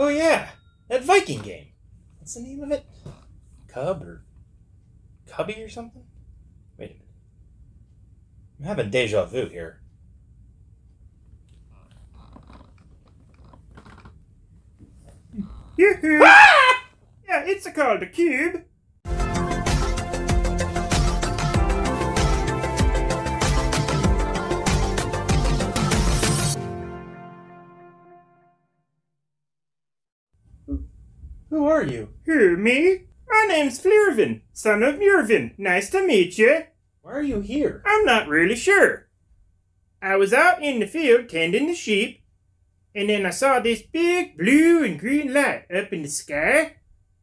Oh yeah, that Viking game. What's the name of it? Cub or Cubby or something? Wait a minute. I'm having deja vu here. Yoo-hoo! Ah! Yeah, it's called a Kubb. Who are you? Who, me? My name's Flirvin, son of Murvin. Nice to meet you. Why are you here? I'm not really sure. I was out in the field tending the sheep, and then I saw this big blue and green light up in the sky,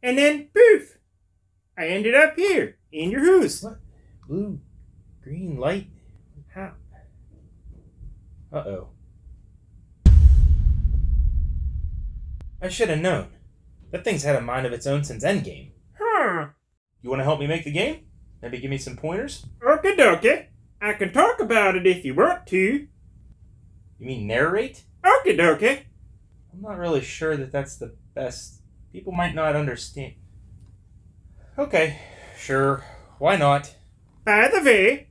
and then poof! I ended up here, in your house. What? Blue, green light? How? Uh oh. I should have known. That thing's had a mind of its own since Endgame. Huh. You want to help me make the game? Maybe give me some pointers? Okie dokie. I can talk about it if you want to. You mean narrate? Okie dokie. I'm not really sure that that's the best. People might not understand. Okay, sure. Why not? By the way,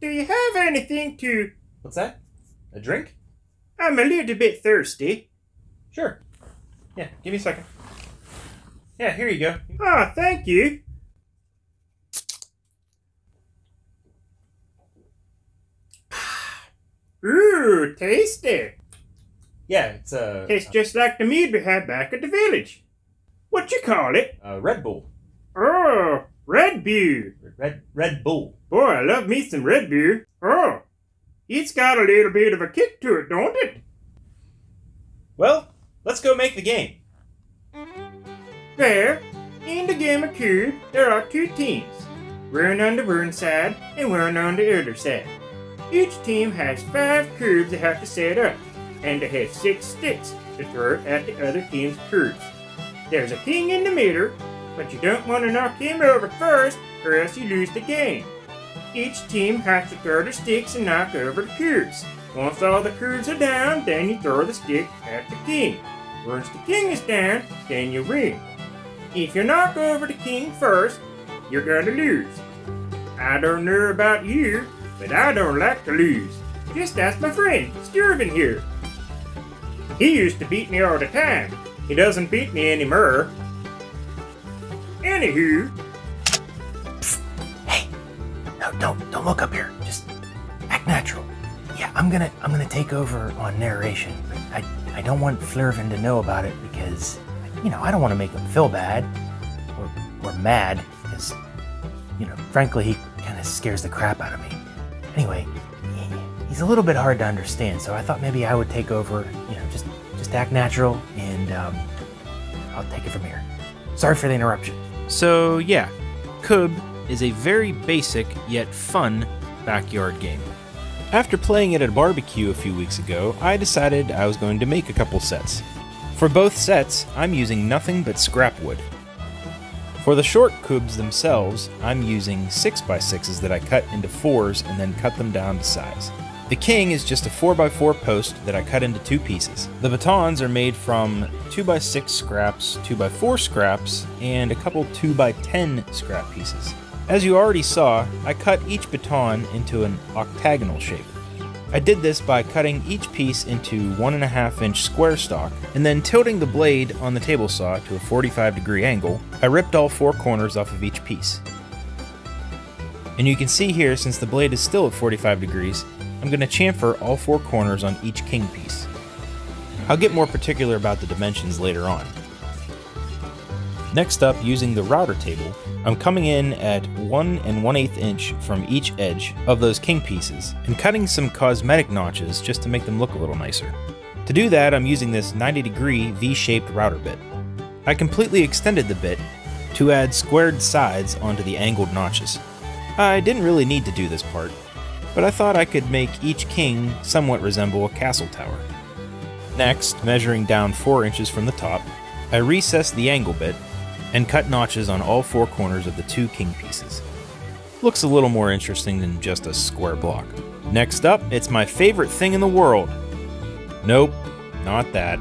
do you have anything to. What's that? A drink? I'm a little bit thirsty. Sure. Yeah, give me a second. Yeah, here you go. Ah, thank you. Ooh, tasty. Yeah, it's a, Tastes just like the mead we had back at the village. What you call it? a Red Bull. Oh, Red Bull. Red Red Bull. Boy, I love me some Red Bull. Oh, it's got a little bit of a kick to it, don't it? Well, let's go make the game. There, in the game of Kubb, there are two teams. One on the one side and one on the other side. Each team has five kubbs they have to set up, and they have six sticks to throw at the other team's kubbs. There's a king in the middle, but you don't want to knock him over first, or else you lose the game. Each team has to throw the sticks and knock over the kubbs. Once all the cubes are down, then you throw the stick at the king. Once the king is down, then you win. If you knock over the king first, you're gonna lose. I don't know about you, but I don't like to lose. Just ask my friend, Sturvin here. He used to beat me all the time. He doesn't beat me anymore. Anywho, Hey, no, don't don't look up here. Just act natural. Yeah, I'm gonna I'm gonna take over on narration, I I don't want Flurvin to know about it because you know I don't want to make him feel bad or or mad because you know frankly he kind of scares the crap out of me. Anyway, he, he's a little bit hard to understand, so I thought maybe I would take over. You know, just just act natural and um, I'll take it from here. Sorry for the interruption. So, yeah, Kubb is a very basic yet fun backyard game. After playing it at a barbecue a few weeks ago, I decided I was going to make a couple sets. For both sets, I'm using nothing but scrap wood. For the short kubbs themselves, I'm using 6x6s that I cut into 4s and then cut them down to size. The king is just a 4x4 post that I cut into two pieces. The batons are made from 2x6 scraps, 2x4 scraps, and a couple 2x10 scrap pieces. As you already saw, I cut each baton into an octagonal shape. I did this by cutting each piece into 1.5 inch square stock, and then tilting the blade on the table saw to a 45 degree angle, I ripped all four corners off of each piece. And you can see here, since the blade is still at 45 degrees, I'm going to chamfer all four corners on each king piece. I'll get more particular about the dimensions later on. Next up, using the router table, I'm coming in at 1 and 1 8 inch from each edge of those king pieces and cutting some cosmetic notches just to make them look a little nicer. To do that, I'm using this 90 degree V-shaped router bit. I completely extended the bit to add squared sides onto the angled notches. I didn't really need to do this part, but I thought I could make each king somewhat resemble a castle tower. Next, measuring down 4 inches from the top, I recessed the angle bit and cut notches on all four corners of the two king pieces. Looks a little more interesting than just a square block. Next up, it's my favorite thing in the world. Nope, not that.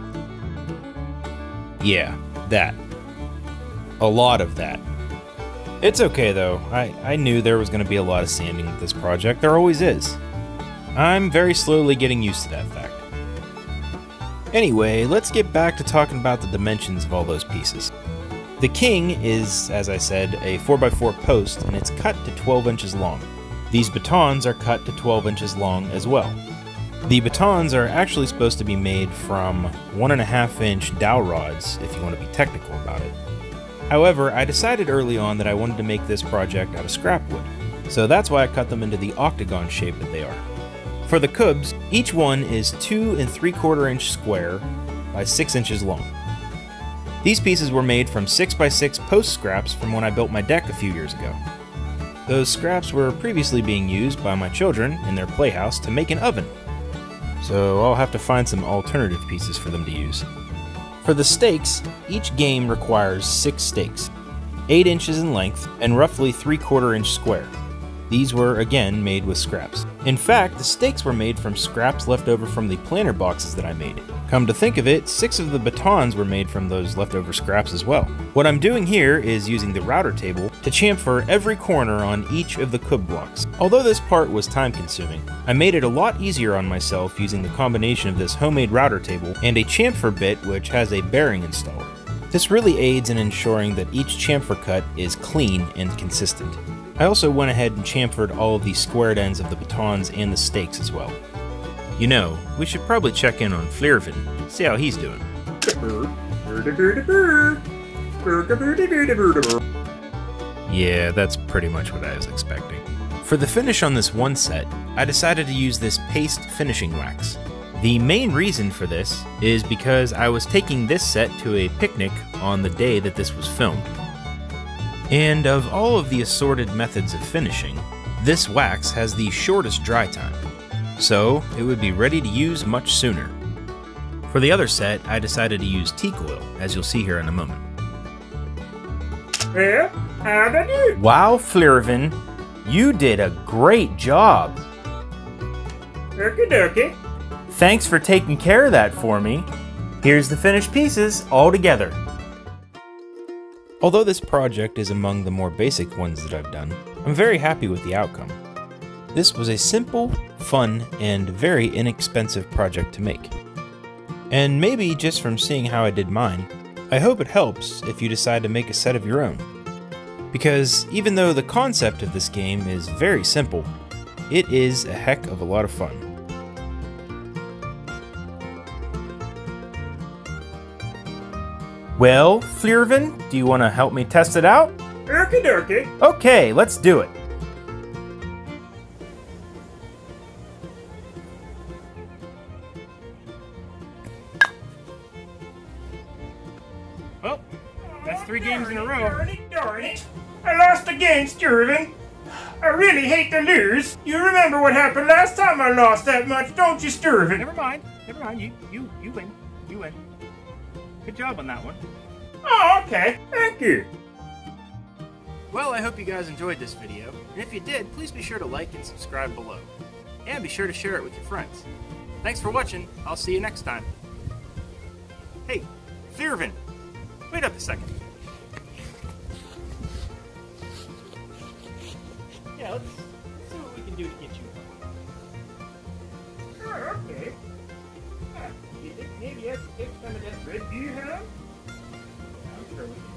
Yeah, that. A lot of that. It's okay though. I, I knew there was going to be a lot of sanding with this project. There always is. I'm very slowly getting used to that fact. Anyway, let's get back to talking about the dimensions of all those pieces. The king is, as I said, a 4x4 post and it's cut to 12 inches long. These batons are cut to 12 inches long as well. The batons are actually supposed to be made from 1.5 inch dowel rods, if you want to be technical about it. However, I decided early on that I wanted to make this project out of scrap wood, so that's why I cut them into the octagon shape that they are. For the kubbs, each one is 2 and 3 quarter inch square by 6 inches long. These pieces were made from 6x6 post scraps from when I built my deck a few years ago. Those scraps were previously being used by my children in their playhouse to make an oven, so I'll have to find some alternative pieces for them to use. For the stakes, each game requires 6 stakes, 8 inches in length and roughly 3 quarter inch square. These were again made with scraps. In fact, the stakes were made from scraps left over from the planter boxes that I made. Come to think of it, six of the batons were made from those leftover scraps as well. What I'm doing here is using the router table to chamfer every corner on each of the kubb blocks. Although this part was time consuming, I made it a lot easier on myself using the combination of this homemade router table and a chamfer bit which has a bearing installed. This really aids in ensuring that each chamfer cut is clean and consistent. I also went ahead and chamfered all of the squared ends of the batons and the stakes as well. You know, we should probably check in on Flirvin, see how he's doing. Yeah, that's pretty much what I was expecting. For the finish on this one set, I decided to use this paste finishing wax. The main reason for this is because I was taking this set to a picnic on the day that this was filmed. And of all of the assorted methods of finishing, this wax has the shortest dry time, so it would be ready to use much sooner. For the other set, I decided to use teak oil, as you'll see here in a moment. Well, how'd I? Wow, Flirvin, you did a great job. Okie dokie. Thanks for taking care of that for me. Here's the finished pieces all together. Although this project is among the more basic ones that I've done, I'm very happy with the outcome. This was a simple, fun, and very inexpensive project to make. And maybe just from seeing how I did mine, I hope it helps if you decide to make a set of your own. Because even though the concept of this game is very simple, it is a heck of a lot of fun. Well, Flirvin, do you want to help me test it out? Okie dokie. Okay, let's do it. Well, that's three games in a row. Darn it, darn it. I lost again, Sturvin. I really hate to lose. You remember what happened last time I lost that much, don't you, Sturvin? Never mind. Never mind. You you you win. You win. Good job on that one. Oh, okay. Thank you. Well, I hope you guys enjoyed this video, and if you did, please be sure to like and subscribe below. And be sure to share it with your friends. Thanks for watching. I'll see you next time. Hey, Thirvin, wait up a second. Yeah, let's, let's see what we can do to get you. Oh, okay. You maybe I could take some of that red beer home? I'm sure we can.